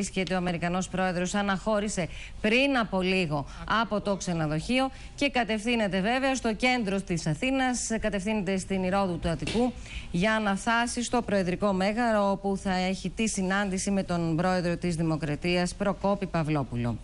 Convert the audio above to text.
Βρίσκεται ο Αμερικανός Πρόεδρος, αναχώρησε πριν από λίγο από το ξενοδοχείο και κατευθύνεται βέβαια στο κέντρο της Αθήνας. κατευθύνεται στην Ηρόδου του Αττικού για να φτάσει στο Προεδρικό Μέγαρο όπου θα έχει τη συνάντηση με τον πρόεδρο της Δημοκρατίας, Προκόπη Παυλόπουλο.